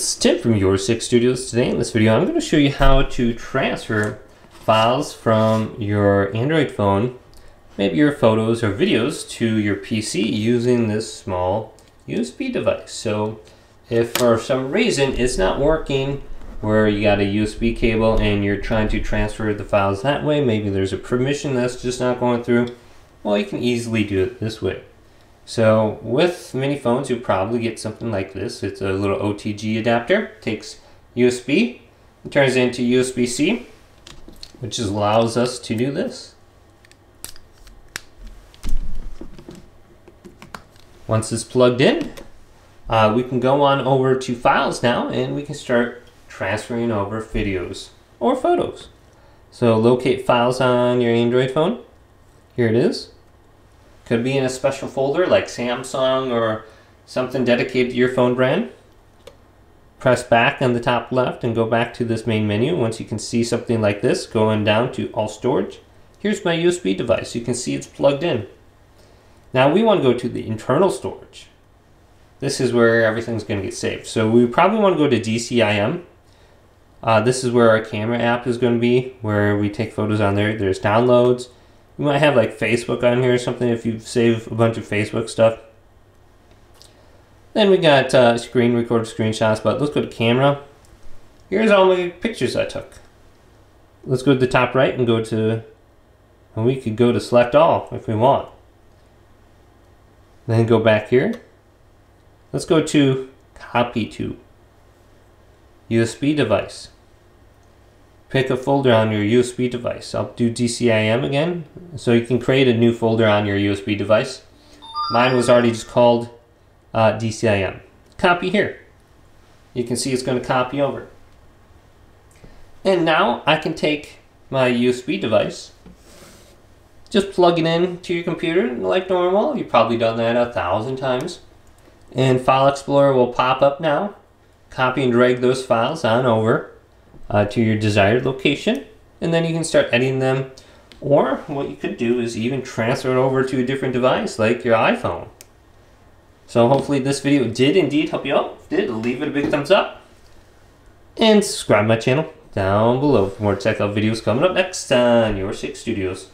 it's Tim from Your Six Studios. Today in this video, I'm going to show you how to transfer files from your Android phone, maybe your photos or videos, to your PC using this small USB device. So if for some reason it's not working where you got a USB cable and you're trying to transfer the files that way, maybe there's a permission that's just not going through, well, you can easily do it this way. So with many phones, you'll probably get something like this. It's a little OTG adapter. Takes USB, and turns it into USB-C, which allows us to do this. Once it's plugged in, uh, we can go on over to files now and we can start transferring over videos or photos. So locate files on your Android phone. Here it is. Could be in a special folder like Samsung or something dedicated to your phone brand. Press back on the top left and go back to this main menu. Once you can see something like this, going down to all storage. Here's my USB device. You can see it's plugged in. Now we want to go to the internal storage. This is where everything's going to get saved. So we probably want to go to DCIM. Uh, this is where our camera app is going to be, where we take photos on there. There's downloads, you might have like Facebook on here or something if you save a bunch of Facebook stuff. Then we got uh, screen record screenshots, but let's go to camera. Here's all my pictures I took. Let's go to the top right and go to, and we could go to select all if we want. Then go back here. Let's go to copy to USB device pick a folder on your USB device. I'll do DCIM again. So you can create a new folder on your USB device. Mine was already just called uh, DCIM. Copy here. You can see it's going to copy over. And now I can take my USB device, just plug it in to your computer like normal. You've probably done that a thousand times. And File Explorer will pop up now. Copy and drag those files on over uh, to your desired location and then you can start editing them or what you could do is even transfer it over to a different device like your iPhone. So hopefully this video did indeed help you out. If did, leave it a big thumbs up. And subscribe my channel down below for more tech out videos coming up next on Your Six Studios.